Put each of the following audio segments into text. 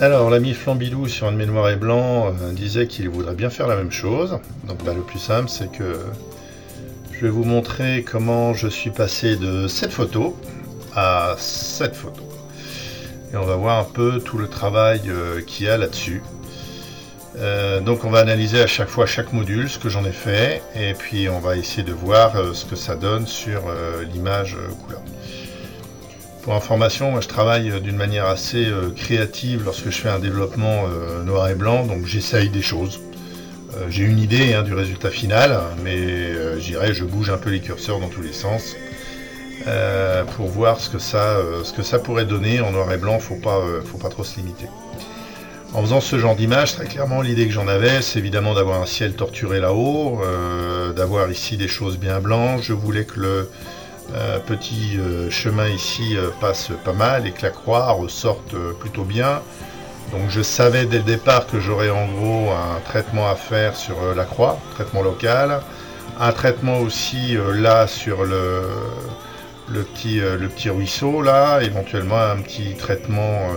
Alors, l'ami Flambidou sur un de mes noirs et blancs euh, disait qu'il voudrait bien faire la même chose. Donc, bah, le plus simple, c'est que je vais vous montrer comment je suis passé de cette photo à cette photo. Et on va voir un peu tout le travail euh, qu'il y a là-dessus. Euh, donc on va analyser à chaque fois chaque module, ce que j'en ai fait, et puis on va essayer de voir ce que ça donne sur l'image couleur. Pour information, moi je travaille d'une manière assez créative lorsque je fais un développement noir et blanc, donc j'essaye des choses. J'ai une idée hein, du résultat final, mais j'irai, je bouge un peu les curseurs dans tous les sens pour voir ce que, ça, ce que ça pourrait donner en noir et blanc, faut pas, faut pas trop se limiter. En faisant ce genre d'image, très clairement, l'idée que j'en avais, c'est évidemment d'avoir un ciel torturé là-haut, euh, d'avoir ici des choses bien blanches. Je voulais que le euh, petit euh, chemin ici passe pas mal et que la croix ressorte plutôt bien. Donc je savais dès le départ que j'aurais en gros un traitement à faire sur la croix, traitement local, un traitement aussi là sur le, petit, ruisseau là, éventuellement un petit traitement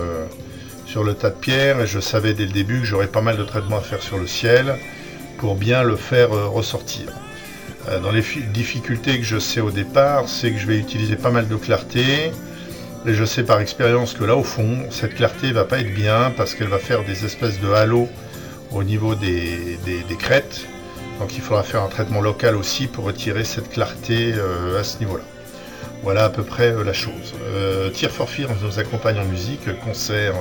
sur le tas de pierres et je savais dès le début que j'aurais pas mal de traitements à faire sur le ciel pour bien le faire euh, ressortir. Euh, dans les difficultés que je sais au départ, c'est que je vais utiliser pas mal de clarté et je sais par expérience que là au fond, cette clarté va pas être bien parce qu'elle va faire des espèces de halos au niveau des, crêtes. Donc il faudra faire un traitement local aussi pour retirer cette clarté euh, à ce niveau-là. Voilà à peu près la chose. Euh, for Fear nous accompagne en musique, concert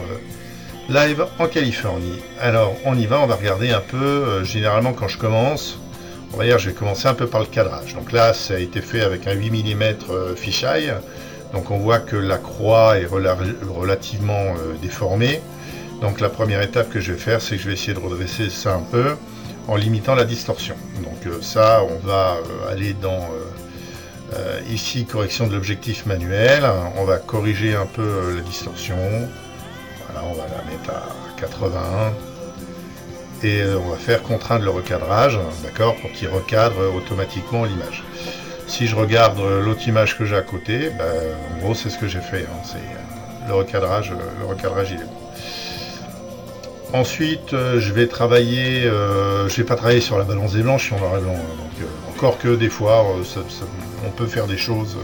live en Californie. Alors, on y va, on va regarder un peu. Euh, généralement, quand je commence, dire, je vais commencer un peu par le cadrage. Donc là, ça a été fait avec un 8 mm euh, fisheye. Donc on voit que la croix est relativement euh, déformée. Donc la première étape que je vais faire, c'est que je vais essayer de redresser ça un peu en limitant la distorsion. Donc ça, on va aller dans ici correction de l'objectif manuel. On va corriger un peu la distorsion on va la mettre à 81. Et euh, on va faire contraindre le recadrage, d'accord, pour qu'il recadre automatiquement l'image. Si je regarde l'autre image que j'ai à côté, ben, en gros c'est ce que j'ai fait. Hein. c'est euh, le recadrage, le recadrage il est bon. Ensuite, euh, je vais travailler, je vais pas travailler sur la balance des blanches, en noir et blanc. Hein. encore que des fois, on peut faire des choses,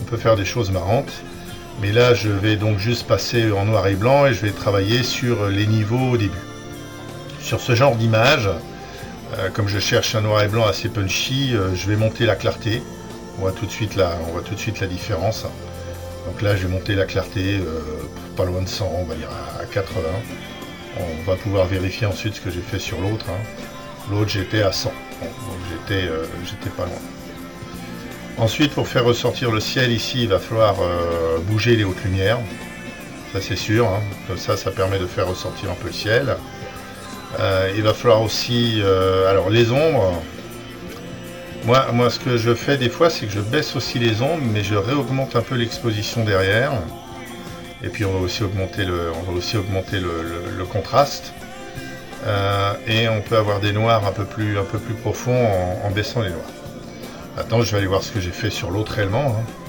on peut faire des choses marrantes. Mais là, je vais donc juste passer en noir et blanc et je vais travailler sur les niveaux au début. Sur ce genre d'image, euh, comme je cherche un noir et blanc assez punchy, euh, je vais monter la clarté. On voit tout de suite la, on voit tout de suite la différence. Donc là, je vais monter la clarté euh, pas loin de 100, on va dire à 80. On va pouvoir vérifier ensuite ce que j'ai fait sur l'autre. Hein. L'autre, j'étais à 100. donc j'étais, pas loin. Ensuite, pour faire ressortir le ciel ici, il va falloir bouger les hautes lumières. Ça c'est sûr, hein. comme ça ça permet de faire ressortir un peu le ciel. Euh, il va falloir aussi, euh, alors les ombres, moi, ce que je fais des fois c'est que je baisse aussi les ombres mais je réaugmente un peu l'exposition derrière. Et puis on va aussi augmenter le, contraste. et on peut avoir des noirs un peu plus, profonds en baissant les noirs. Attends, je vais aller voir ce que j'ai fait sur l'autre élément. Hein.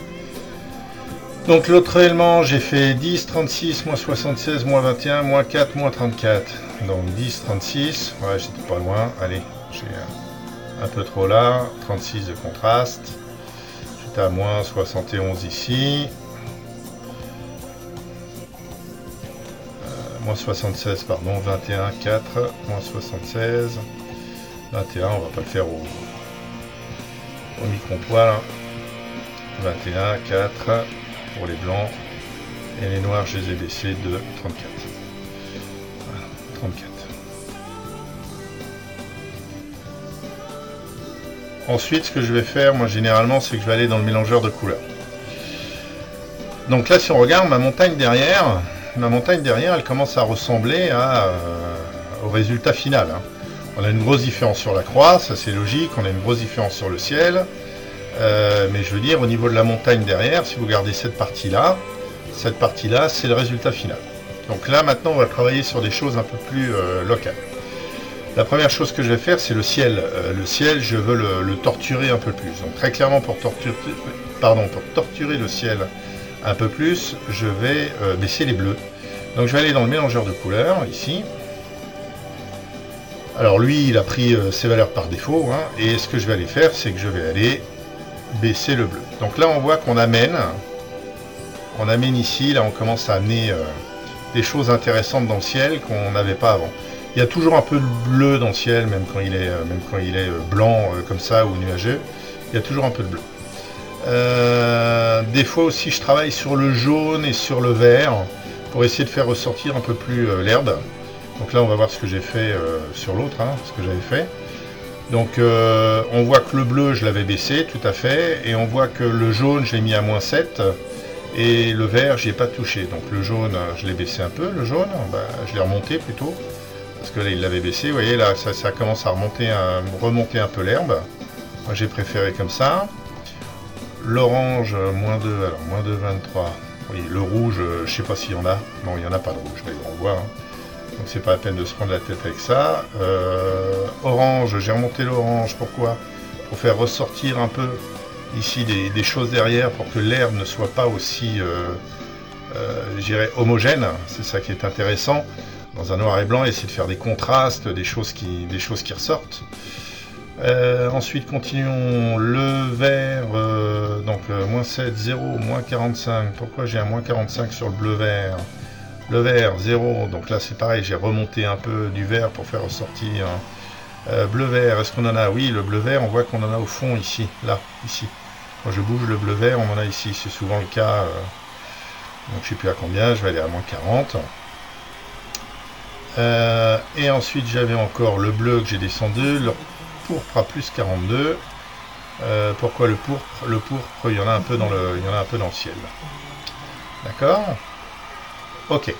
Donc l'autre élément, j'ai fait 10, 36, moins 76, moins 21, moins 4, moins 34. Donc 10, 36, ouais j'étais pas loin. Allez, j'ai un peu trop là. 36 de contraste. J'étais à moins 71 ici. Euh, moins 76, pardon, 21, 4, moins 76. 21, on va pas le faire au, micro-poil. 21, 4 pour les blancs. Et les noirs, je les ai baissés de 34. 34. Ensuite, ce que je vais faire, moi généralement, c'est que je vais aller dans le mélangeur de couleurs. Donc là, si on regarde ma montagne derrière, ma montagne derrière, elle commence à ressembler à, euh, au résultat final. Hein. On a une grosse différence sur la croix, ça c'est logique, on a une grosse différence sur le ciel. Euh, mais je veux dire, au niveau de la montagne derrière, si vous regardez cette partie-là, cette partie-là, c'est le résultat final. Donc là, maintenant, on va travailler sur des choses un peu plus euh, locales. La première chose que je vais faire, c'est le ciel. Euh, le ciel, je veux le, torturer un peu plus. Donc très clairement, pour torturer, pardon, pour torturer le ciel un peu plus, je vais baisser les bleus. Donc je vais aller dans le mélangeur de couleurs, ici. Alors lui, il a pris ses valeurs par défaut, hein, et ce que je vais aller faire, c'est que je vais aller baisser le bleu. Donc là, on voit qu'on amène, on amène ici, là on commence à amener euh, des choses intéressantes dans le ciel qu'on n'avait pas avant. Il y a toujours un peu de bleu dans le ciel, même quand il est, euh, même quand il est blanc comme ça ou nuageux, il y a toujours un peu de bleu. des fois aussi, je travaille sur le jaune et sur le vert pour essayer de faire ressortir un peu plus l'herbe. Donc là, on va voir ce que j'ai fait euh, sur l'autre, hein, ce que j'avais fait. Donc euh, on voit que le bleu, je l'avais baissé, tout à fait. Et on voit que le jaune, je l'ai mis à moins 7. Et le vert, n'y ai pas touché. Donc le jaune, je l'ai baissé un peu, le jaune. Bah, je l'ai remonté plutôt. Parce que là, il l'avait baissé. Vous voyez, là, ça, commence à remonter un, remonter un peu l'herbe. Moi, j'ai préféré comme ça. L'orange, moins 2, alors moins 2, 23. Oui, le rouge, je sais pas s'il y en a. Non, il n'y en a pas de rouge, d'ailleurs, on voit. Hein donc c'est pas la peine de se prendre la tête avec ça. Euh, orange, j'ai remonté l'orange, pourquoi? Pour faire ressortir un peu ici des, choses derrière pour que l'herbe ne soit pas aussi, euh, euh homogène. C'est ça qui est intéressant. Dans un noir et blanc, essayer de faire des contrastes, des choses qui, des choses qui ressortent. Euh, ensuite, continuons le vert, donc moins 7, 0, moins 45. Pourquoi j'ai un moins 45 sur le bleu vert? Le vert, 0. Donc là, c'est pareil, j'ai remonté un peu du vert pour faire ressortir. Euh, bleu-vert, est-ce qu'on en a? Oui, le bleu-vert, on voit qu'on en a au fond ici, là, ici. Quand je bouge le bleu-vert, on en a ici. C'est souvent le cas. Euh, donc je sais plus à combien, je vais aller à moins 40. Euh, et ensuite, j'avais encore le bleu que j'ai descendu, le pourpre à plus 42. pourquoi le pourpre? Le pourpre, il y en a un peu dans le, il y en a un peu dans le ciel. D'accord? Ok.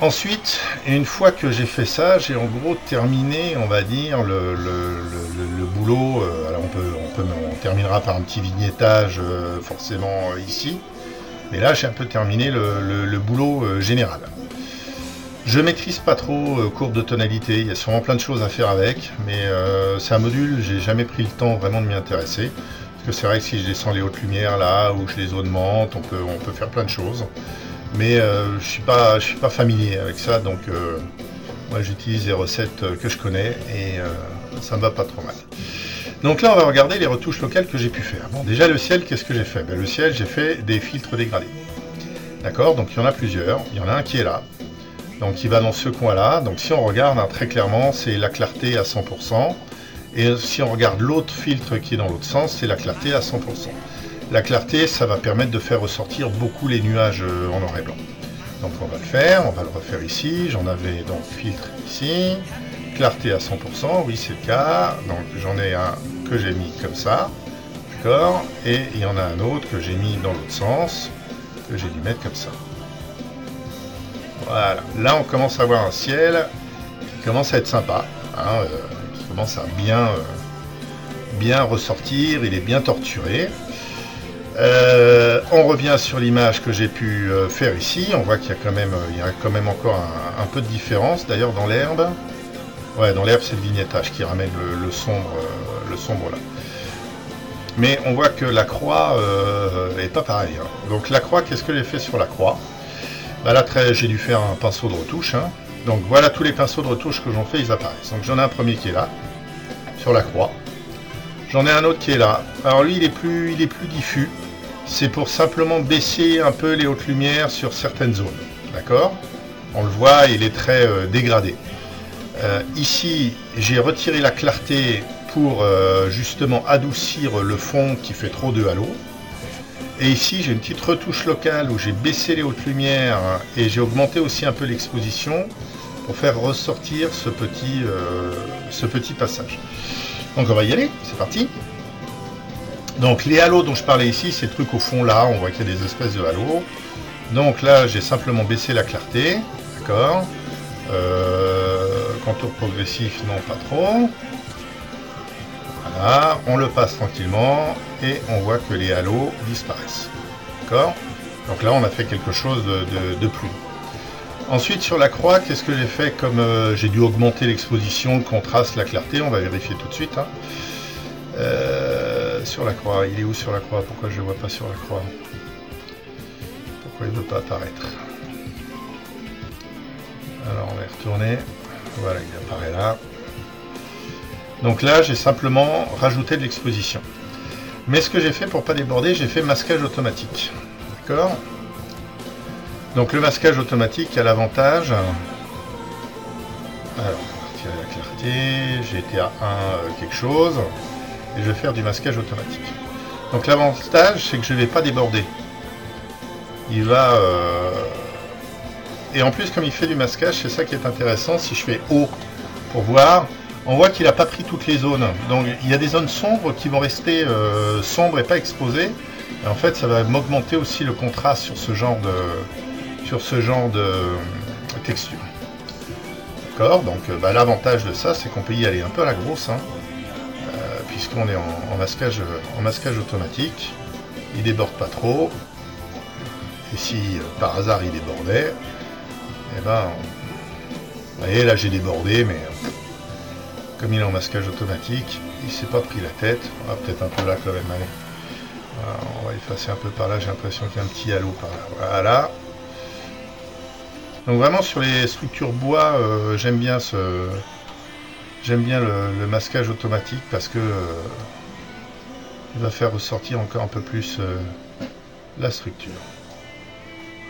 Ensuite, une fois que j'ai fait ça, j'ai en gros terminé, on va dire, le, boulot. Euh, alors on peut, on peut, on terminera par un petit vignettage euh, forcément euh, ici. Mais là, j'ai un peu terminé le, boulot général. Je maîtrise pas trop courbe de tonalité, il y a sûrement plein de choses à faire avec, mais c'est un module, j'ai jamais pris le temps vraiment de m'y intéresser. Parce que c'est vrai que si je descends les hautes lumières là, ou je les augmente, on peut, on peut faire plein de choses mais euh, je suis pas, je suis pas familier avec ça, donc euh, moi j'utilise les recettes que je connais et euh, ça me va pas trop mal. Donc là on va regarder les retouches locales que j'ai pu faire. Bon déjà le ciel, qu'est-ce que j'ai fait? Ben, Le ciel j'ai fait des filtres dégradés. D'accord? Donc il y en a plusieurs. Il y en a un qui est là. Donc il va dans ce coin-là. Donc si on regarde hein, très clairement, c'est la clarté à 100%. Et si on regarde l'autre filtre qui est dans l'autre sens, c'est la clarté à 100%. La clarté, ça va permettre de faire ressortir beaucoup les nuages euh, en noir et blanc. Donc on va le faire, on va le refaire ici. J'en avais donc filtre ici. Clarté à 100%, oui c'est le cas. Donc j'en ai un que j'ai mis comme ça. D'accord Et il y en a un autre que j'ai mis dans l'autre sens, que j'ai dû mettre comme ça. Voilà. Là on commence à voir un ciel qui commence à être sympa. Hein, euh, qui commence à bien, euh, bien ressortir. Il est bien torturé. Euh, on revient sur l'image que j'ai pu euh, faire ici. On voit qu'il y a quand même, il y a quand même encore un, peu de différence. D'ailleurs, dans l'herbe, ouais, dans l'herbe, c'est le vignettage qui ramène le, sombre, euh, le sombre là. Mais on voit que la croix est pas pareille. Hein. Donc la croix, qu'est-ce que j'ai fait sur la croix? Bah, Là, j'ai dû faire un pinceau de retouche. Hein. Donc voilà tous les pinceaux de retouche que j'en fais, ils apparaissent. Donc j'en ai un premier qui est là, sur la croix. J'en ai un autre qui est là. Alors lui, il est plus, il est plus diffus c'est pour simplement baisser un peu les hautes lumières sur certaines zones. D'accord? On le voit, il est très euh, dégradé. Euh, ici, j'ai retiré la clarté pour euh, justement adoucir le fond qui fait trop de halo. Et ici, j'ai une petite retouche locale où j'ai baissé les hautes lumières et j'ai augmenté aussi un peu l'exposition pour faire ressortir ce petit, ce petit passage. Donc on va y aller, c'est parti. Donc les halos dont je parlais ici, ces trucs au fond là, on voit qu'il y a des espèces de halos. Donc là, j'ai simplement baissé la clarté, d'accord euh, progressif, non pas trop. Voilà, on le passe tranquillement et on voit que les halos disparaissent. D'accord Donc là, on a fait quelque chose de, plus. Ensuite, sur la croix, qu'est-ce que j'ai fait comme euh, j'ai dû augmenter l'exposition, le contraste, la clarté On va vérifier tout de suite. Hein. Euh, sur la croix, il est où sur la croix? Pourquoi je ne vois pas sur la croix? Pourquoi il ne veut pas apparaître? Alors on va y retourner. Voilà, il apparaît là. Donc là, j'ai simplement rajouté de l'exposition. Mais ce que j'ai fait pour pas déborder, j'ai fait masquage automatique. D'accord? Donc le masquage automatique a l'avantage. Alors, on va retirer la clarté. J'ai été à 1 euh, quelque chose. Et je vais faire du masquage automatique. Donc l'avantage, c'est que je ne vais pas déborder. Il va... Euh, et en plus, comme il fait du masquage, c'est ça qui est intéressant. Si je fais haut pour voir, on voit qu'il n'a pas pris toutes les zones. Donc il y a des zones sombres qui vont rester euh, sombres et pas exposées. Et en fait, ça va m'augmenter aussi le contraste sur ce genre de, sur ce genre de texture. D'accord? Donc euh, bah, l'avantage de ça, c'est qu'on peut y aller un peu à la grosse, hein, euh, puisqu'on est en, masquage, en masquage automatique. Il déborde pas trop. Et si par hasard il débordait, eh ben, vous voyez là j'ai débordé, mais comme il est en masquage automatique, il s'est pas pris la tête. On va peut-être un peu là quand même, allez. on va effacer un peu par là, j'ai l'impression qu'il y a un petit halo par là. Voilà. Donc vraiment sur les structures bois, euh, j'aime bien ce. J'aime bien le, masquage automatique parce que euh, il va faire ressortir encore un peu plus euh, la structure.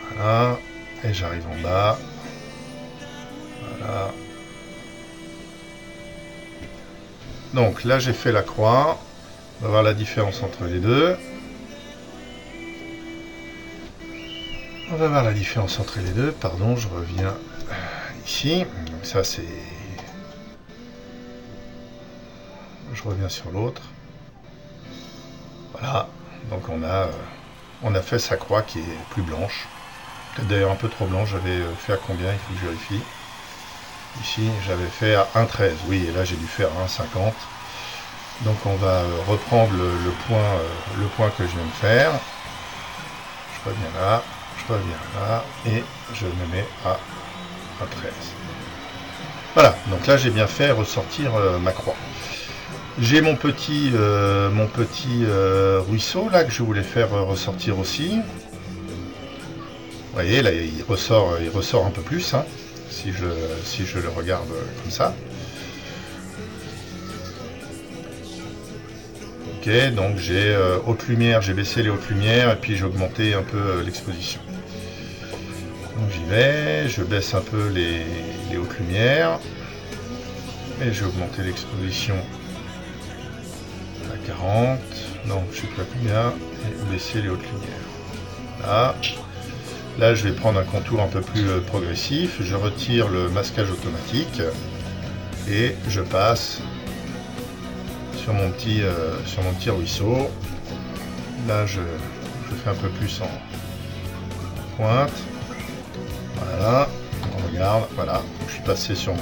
Voilà. Et j'arrive en bas. Voilà. Donc là j'ai fait la croix. On va voir la différence entre les deux. On va voir la différence entre les deux. Pardon, je reviens ici. ça c'est... Je reviens sur l'autre. Voilà. Donc on a, euh, on a fait sa croix qui est plus blanche. Peut-être d'ailleurs un peu trop blanche. J'avais fait à combien? Il faut que je vérifie. Ici, j'avais fait à 1,13. Oui, et là, j'ai dû faire 1,50. Donc, on va euh, reprendre le, point, euh, le point que je viens de faire. Je reviens là, je reviens là, et je me mets à 1,13. Voilà, donc là, j'ai bien fait ressortir euh, ma croix. J'ai mon petit, mon petit ruisseau là que je voulais faire ressortir aussi. Vous voyez, là, il ressort, il ressort un peu plus. Hein si je, si je le regarde comme ça. Ok, donc j'ai euh, haute lumière, j'ai baissé les hautes lumières et puis j'ai augmenté un peu euh, l'exposition. Donc j'y vais, je baisse un peu les, hautes lumières et j'ai augmenté l'exposition 40, donc je sais pas combien, et baisser les hautes lumières. Là, Là, je vais prendre un contour un peu plus euh, progressif. Je retire le masquage automatique et je passe sur mon petit, euh, sur mon petit ruisseau. Là, je, fais un peu plus en pointe. Voilà, on regarde. Voilà, je suis passé sur mon,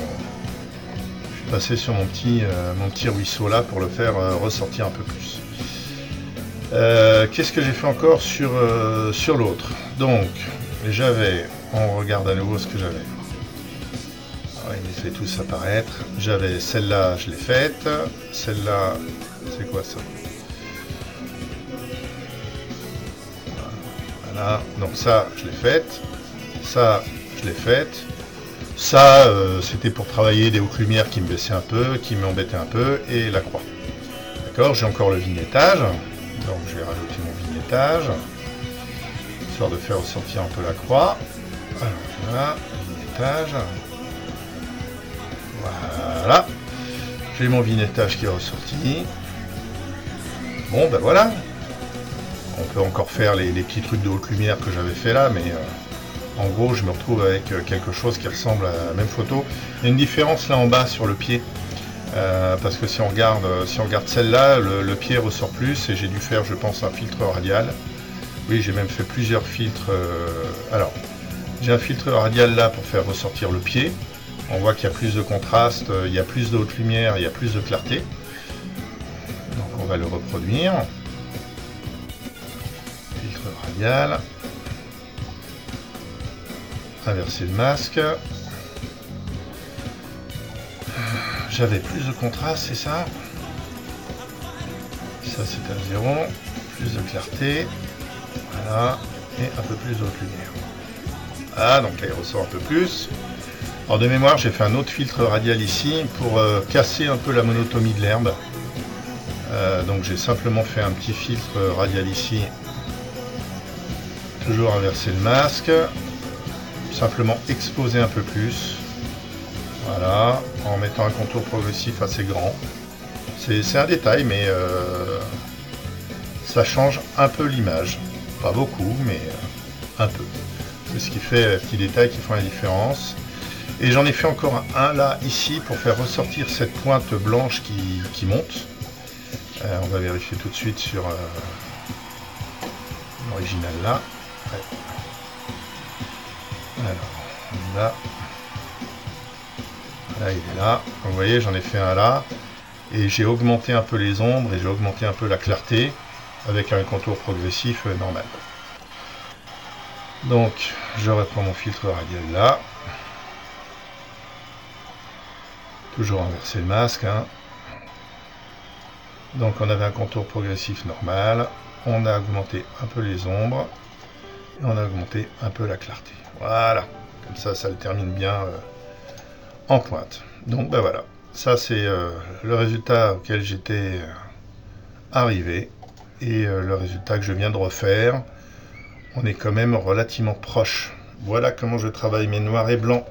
passé sur mon petit, euh, mon petit ruisseau là pour le faire ressortir un peu plus. Qu'est-ce que j'ai fait encore sur, sur l'autre? Donc, j'avais, on regarde à nouveau ce que j'avais. Ah, il me fait tous apparaître. J'avais celle-là, je l'ai faite. Celle-là, c'est quoi ça? Voilà, donc ça, je l'ai faite. Ça, je l'ai faite. Ça, euh, c'était pour travailler des hautes lumières qui me baissaient un peu, qui m'embêtaient un peu, et la croix. D'accord J'ai encore le vignettage. Donc je vais rajouter mon vignettage de faire ressortir un peu la croix. Voilà, vignettage. Voilà. J'ai mon vignettage qui est ressorti. Bon ben voilà. On peut encore faire les, petits trucs de haute lumière que j'avais fait là, mais euh, en gros je me retrouve avec euh, quelque chose qui ressemble à la même photo. Il y a une différence là en bas sur le pied. Euh, parce que si on regarde, si on regarde celle-là, le, pied ressort plus et j'ai dû faire, je pense, un filtre radial. Oui, j'ai même fait plusieurs filtres. Euh, alors, j'ai un filtre radial là pour faire ressortir le pied. On voit qu'il y a plus de contraste, euh, il y a plus de haute lumière, il y a plus de clarté. Donc on va le reproduire. Filtre radial. Inverser le masque. J'avais plus de contraste, c'est ça? Ça c'est à zéro. Plus de clarté. Voilà, et un peu plus de lumière. Ah, donc là il ressort un peu plus. Alors de mémoire, j'ai fait un autre filtre radial ici pour euh, casser un peu la monotomie de l'herbe. Euh, donc j'ai simplement fait un petit filtre radial ici. Toujours inverser le masque. Simplement exposer un peu plus. Voilà, en mettant un contour progressif assez grand. C'est un détail, mais euh, ça change un peu l'image. Pas beaucoup, mais un peu. C'est ce qui fait les petits détails qui font la différence. Et j'en ai fait encore un, là, ici, pour faire ressortir cette pointe blanche qui, monte. Euh, on va vérifier tout de suite sur euh, l'original là. Là. Là, il est là. vous voyez, j'en ai fait un là. Et j'ai augmenté un peu les ombres et j'ai augmenté un peu la clarté avec un contour progressif normal. Donc, je reprends mon filtre radial là. Toujours inverser le masque. Hein. Donc on avait un contour progressif normal. On a augmenté un peu les ombres. Et on a augmenté un peu la clarté. Voilà. Comme ça, ça le termine bien euh, en pointe. Donc ben voilà. Ça c'est euh, le résultat auquel j'étais euh, arrivé. Et le résultat que je viens de refaire. On est quand même relativement proche. Voilà comment je travaille mes noirs et blancs